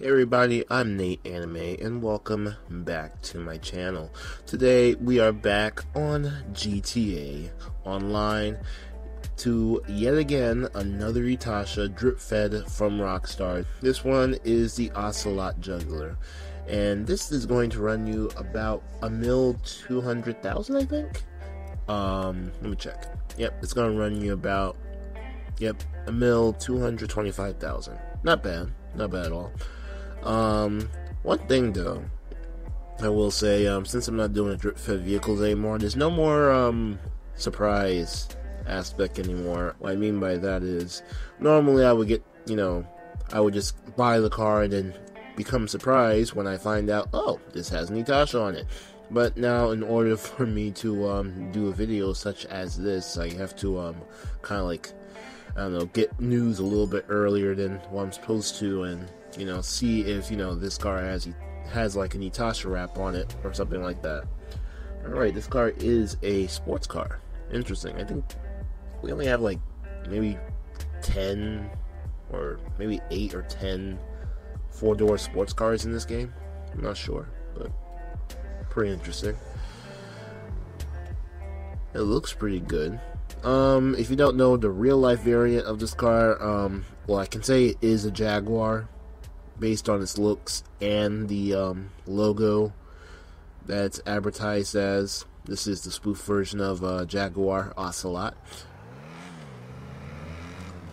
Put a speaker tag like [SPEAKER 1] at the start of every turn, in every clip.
[SPEAKER 1] Hey everybody, I'm Nate Anime and welcome back to my channel. Today we are back on GTA Online to yet again another Itasha drip fed from Rockstar. This one is the Ocelot Jugular and this is going to run you about a mil 200,000 I think. Um, let me check. Yep, it's going to run you about yep, a mil 225,000. Not bad, not bad at all. Um, one thing though, I will say, um, since I'm not doing drip fed vehicles anymore, there's no more um surprise aspect anymore. What I mean by that is, normally I would get, you know, I would just buy the car and then become surprised when I find out, oh, this has Itasha on it. But now, in order for me to um, do a video such as this, I have to um, kind of like, I don't know, get news a little bit earlier than what I'm supposed to, and you know, see if you know this car has has like an Itasha wrap on it or something like that. All right, this car is a sports car. Interesting. I think we only have like maybe ten or maybe eight or ten four door sports cars in this game. I'm not sure, but pretty interesting. It looks pretty good. Um, if you don't know the real life variant of this car, um, well, I can say it is a Jaguar based on its looks and the um, logo that's advertised as. This is the spoof version of uh, Jaguar Ocelot.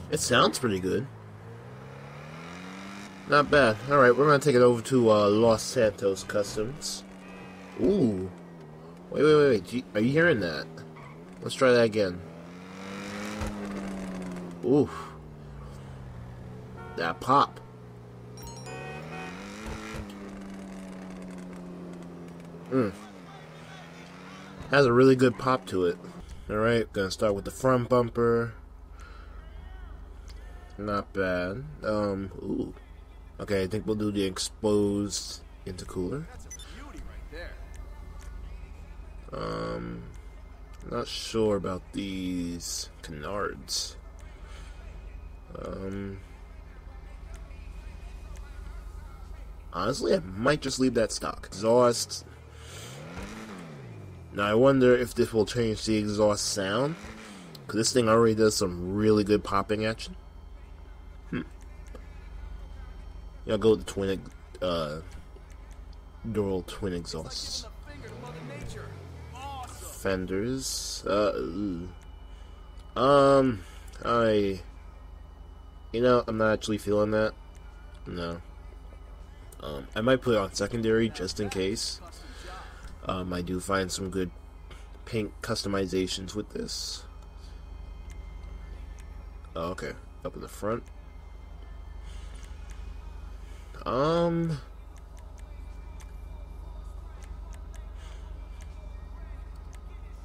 [SPEAKER 1] It sounds pretty good. Not bad. Alright, we're going to take it over to uh, Los Santos Customs. Ooh. Wait, wait, wait, wait. Are you hearing that? Let's try that again. Ooh. That pop. Mm. Has a really good pop to it. Alright, gonna start with the front bumper. Not bad. Um, ooh. Okay, I think we'll do the exposed intercooler. Um, not sure about these canards. Um, honestly, I might just leave that stock. Exhaust now I wonder if this will change the exhaust sound. Because this thing already does some really good popping action. Hmm. Yeah, I'll go with the twin, uh, dual twin exhausts. Fenders. Uh, um, I, you know, I'm not actually feeling that. No. Um, I might put it on secondary just in case. Um, I do find some good paint customizations with this. Oh, okay, up in the front. Um.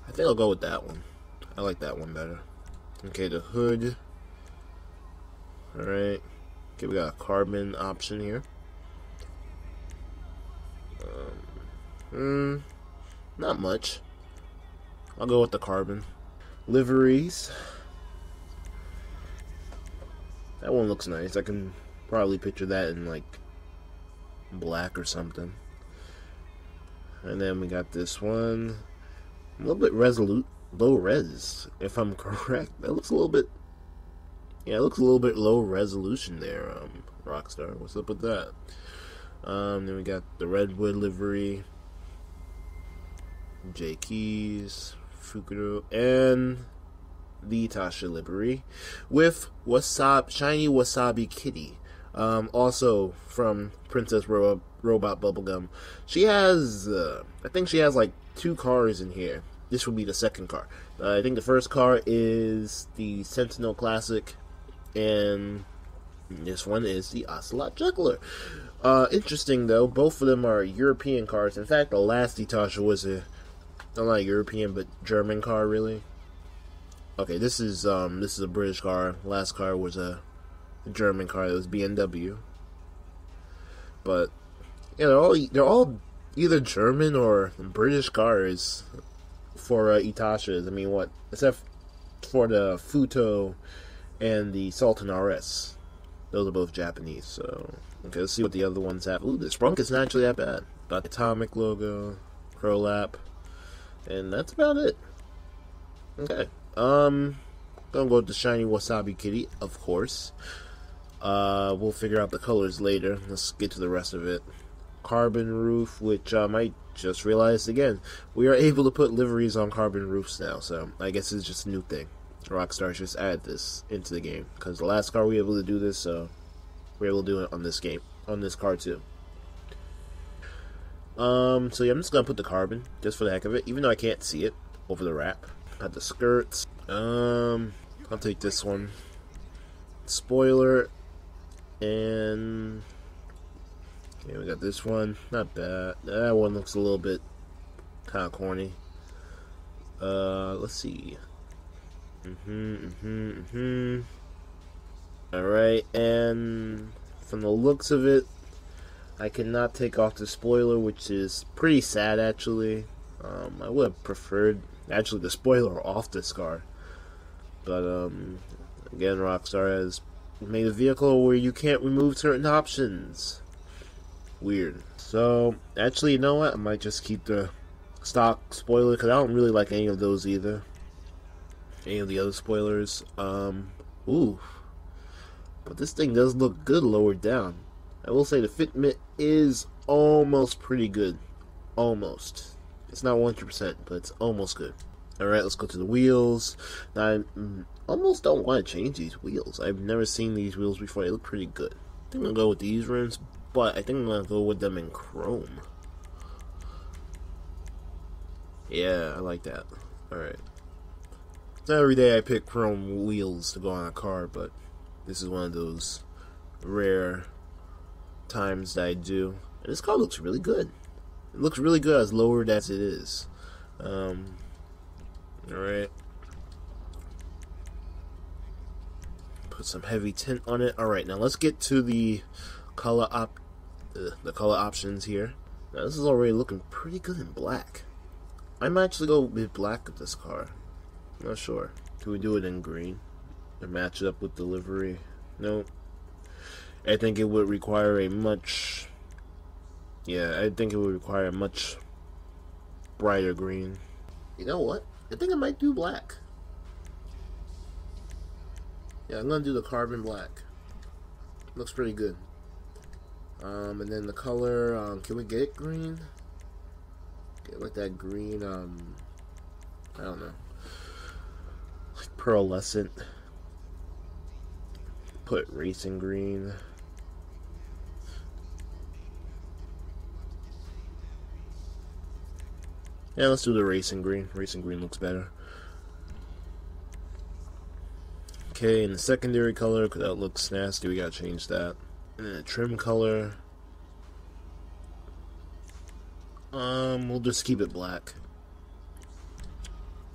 [SPEAKER 1] I think I'll go with that one. I like that one better. Okay, the hood. Alright. Okay, we got a carbon option here. Hmm, not much. I'll go with the carbon. Liveries. That one looks nice. I can probably picture that in like black or something. And then we got this one. A little bit resolute, low res, if I'm correct. That looks a little bit. Yeah, it looks a little bit low resolution there, um, Rockstar. What's up with that? Um, then we got the Redwood livery. J Keys, Fukuro, and the Itasha livery with Wasabi, Shiny Wasabi Kitty. Um, also from Princess Ro- Robot Bubblegum. She has, uh, I think she has like two cars in here. This would be the second car. Uh, I think the first car is the Sentinel Classic, and this one is the Ocelot Jugular. Uh, interesting though, both of them are European cars. In fact, the last Itasha was a not like European but German car really. Okay, this is um this is a British car. Last car was a German car. It was BMW. But yeah, they're all they're all either German or British cars for uh, Itashas. I mean, what except for the Futo and the Sultan RS. Those are both Japanese. So Okay, let's see what the other ones have. Ooh, the Sprunk is not actually that bad. Got the Atomic logo, Crolap, and that's about it. Okay. Um, gonna go with the Shiny Wasabi Kitty, of course. Uh, we'll figure out the colors later. Let's get to the rest of it. Carbon roof, which I just realized again, we are able to put liveries on carbon roofs now, so I guess it's just a new thing. Rockstar just added this into the game because the last car we were able to do this, so we're able to do it on this game, on this car too. Um, so yeah, I'm just gonna put the carbon just for the heck of it, even though I can't see it over the wrap. Got the skirts. Um, I'll take this one. Spoiler, and okay, we got this one. Not bad. That one looks a little bit kind of corny. Uh, let's see. Mm-hmm, mm-hmm, mm-hmm. Alright, and from the looks of it, I cannot take off the spoiler, which is pretty sad actually. Um, I would have preferred actually the spoiler off this car. But um, again, Rockstar has made a vehicle where you can't remove certain options. Weird. So, actually, you know what? I might just keep the stock spoiler because I don't really like any of those either. Any of the other spoilers. Um, ooh. But this thing does look good lowered down. I will say the fitment is almost pretty good. Almost. It's not 100%, but it's almost good. Alright, let's go to the wheels. Now, I mm, almost don't want to change these wheels. I've never seen these wheels before. They look pretty good. I think I'm going to go with these rims, but I think I'm going to go with them in chrome. Yeah, I like that. Alright. Not every day I pick chrome wheels to go on a car, but this is one of those rare times that I do. And this car looks really good. It looks really good as lowered as it is. Um, Alright. Put some heavy tint on it. Alright, now let's get to the color op uh, the color options here. Now this is already looking pretty good in black. I might actually go with black with this car. not sure. Can we do it in green? And match it up with the livery? I think it would require a much yeah, I think it would require a much brighter green. You know what? I think I might do black. Yeah, I'm gonna do the carbon black. Looks pretty good. Um, and then the color, um, can we get it green? Get like that green, um, I don't know, like pearlescent. Put racing green. Yeah, let's do the racing green. Racing green looks better. Okay, and the secondary color, because that looks nasty, we gotta change that. And the trim color. Um, we'll just keep it black.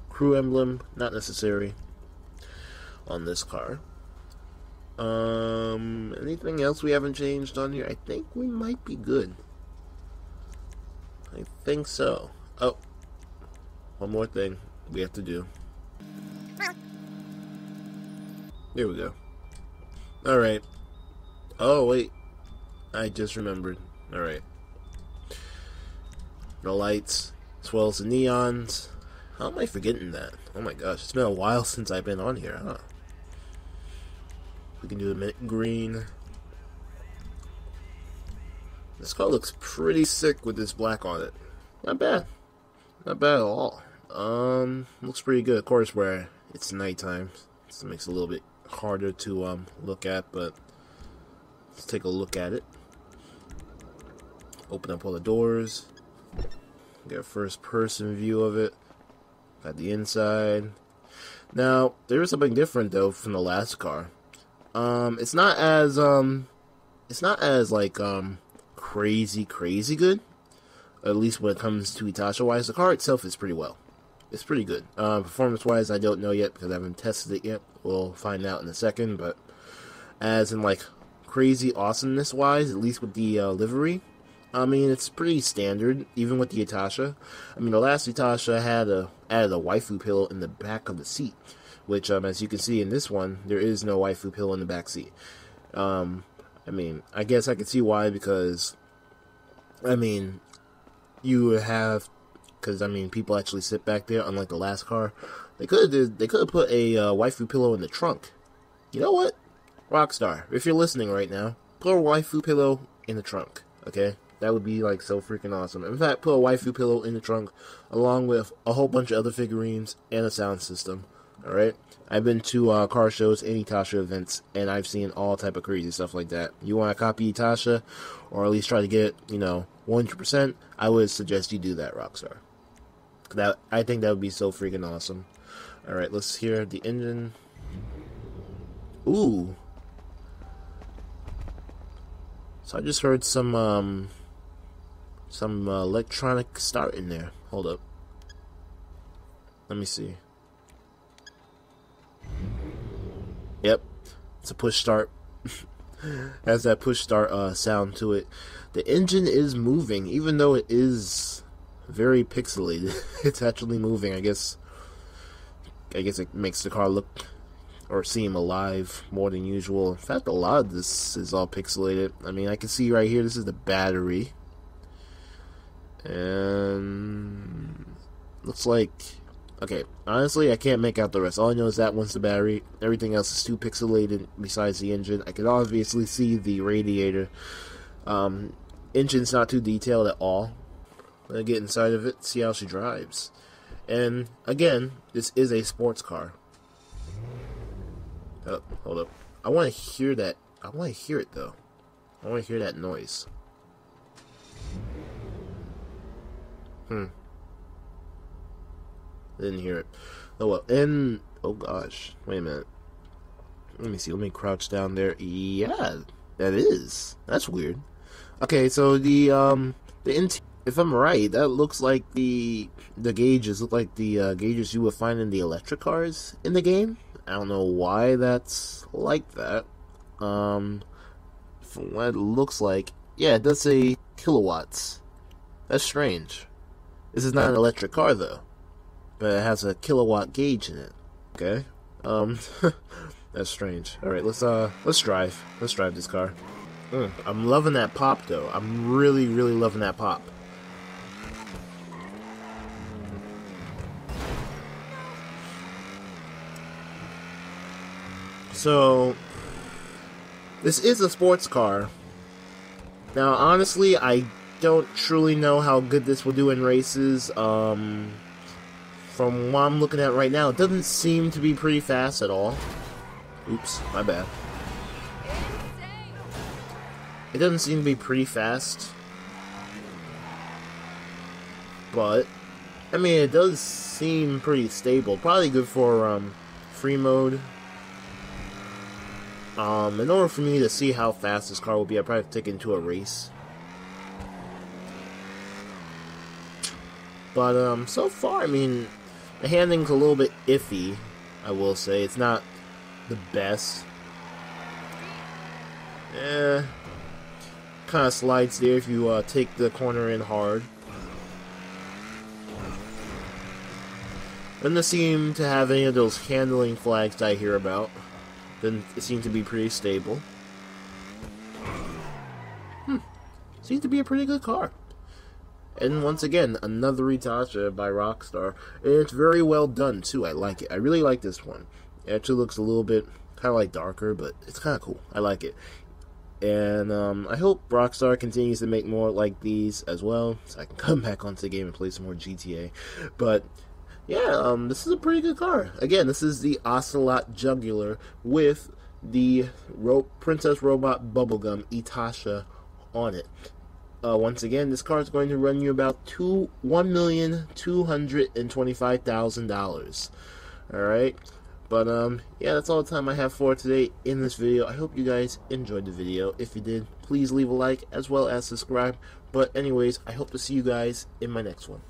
[SPEAKER 1] Crew emblem, not necessary on this car. Um, anything else we haven't changed on here? I think we might be good. I think so. Oh, one more thing we have to do. There we go. Alright. Oh, wait. I just remembered. Alright. No lights, as well as the neons. How am I forgetting that? Oh my gosh, it's been a while since I've been on here, huh? We can do the green. This car looks pretty sick with this black on it. Not bad. Not bad at all. Um, looks pretty good. Of course, where it's nighttime, so it makes it a little bit harder to um look at. But let's take a look at it. Open up all the doors. Get a first-person view of it. Got the inside. Now there is something different though from the last car. Um, it's not as um, it's not as like um crazy crazy good. At least when it comes to Itasha wise, the car itself is pretty well it's pretty good. Uh, performance wise, I don't know yet because I haven't tested it yet. We'll find out in a second. But as in like crazy awesomeness wise, at least with the uh, livery, I mean it's pretty standard. Even with the Itasha, I mean the last Itasha had a added a waifu pillow in the back of the seat, which um, as you can see in this one, there is no waifu pillow in the back seat. Um, I mean, I guess I can see why because, I mean, you have because I mean people actually sit back there. Unlike the last car, they could have they could have put a uh, waifu pillow in the trunk. You know what, Rockstar, if you're listening right now, put a waifu pillow in the trunk. Okay, that would be like so freaking awesome. In fact, put a waifu pillow in the trunk along with a whole bunch of other figurines and a sound system. All right, I've been to uh, car shows and Itasha events, and I've seen all type of crazy stuff like that. You want to copy Itasha, or at least try to get you know, 100%? I would suggest you do that, Rockstar. That I think that would be so freaking awesome. All right, let's hear the engine. Ooh. So I just heard some um some uh, electronic start in there. Hold up. Let me see. Yep, it's a push start. Has that push start uh, sound to it. The engine is moving, even though it is very pixelated. it's actually moving. I guess. I guess it makes the car look or seem alive more than usual. In fact, a lot of this is all pixelated. I mean, I can see right here. This is the battery, and looks like Okay, honestly, I can't make out the rest. All I know is that one's the battery. Everything else is too pixelated besides the engine. I can obviously see the radiator. Um, engine's not too detailed at all. Let get inside of it, see how she drives. And again, this is a sports car. Oh, hold up. I want to hear that. I want to hear it though. I want to hear that noise. Hmm. Didn't hear it. Oh well. And oh gosh, wait a minute. Let me see. Let me crouch down there. Yeah, that is. That's weird. Okay, so the um the int- if I'm right, that looks like the the gauges look like the uh, gauges you would find in the electric cars in the game. I don't know why that's like that. Um, from what it looks like, yeah, it does say kilowatts. That's strange. This is not an electric car though but it has a kilowatt gauge in it. Okay. Um, that's strange. All right, let's uh, let's drive. Let's drive this car. Mm, I'm loving that pop though. I'm really, really loving that pop. So, this is a sports car. Now, honestly, I don't truly know how good this will do in races. Um, from what I'm looking at right now, it doesn't seem to be pretty fast at all. Oops, my bad. It doesn't seem to be pretty fast. But, I mean, it does seem pretty stable. Probably good for um, free mode. Um, in order for me to see how fast this car will be, I probably have to take it into a race. But, um, so far, I mean, the handling's a little bit iffy, I will say. It's not the best. Eh, kind of slides there if you uh, take the corner in hard. Doesn't seem to have any of those handling flags I hear about. Then it seems to be pretty stable. Hmm. Seems to be a pretty good car. And once again, another Itasha by Rockstar. It's very well done, too. I like it. I really like this one. It actually looks a little bit kind of like darker, but it's kind of cool. I like it. And um, I hope Rockstar continues to make more like these as well, so I can come back onto the game and play some more GTA. But yeah, um, this is a pretty good car. Again, this is the Ocelot Jugular with the Ro- Princess Robot Bubblegum Itasha on it. Uh, once again, this car is going to run you about two one million two hundred and twenty-five thousand dollars. All right, but um, yeah, that's all the time I have for today in this video. I hope you guys enjoyed the video. If you did, please leave a like as well as subscribe. But anyways, I hope to see you guys in my next one.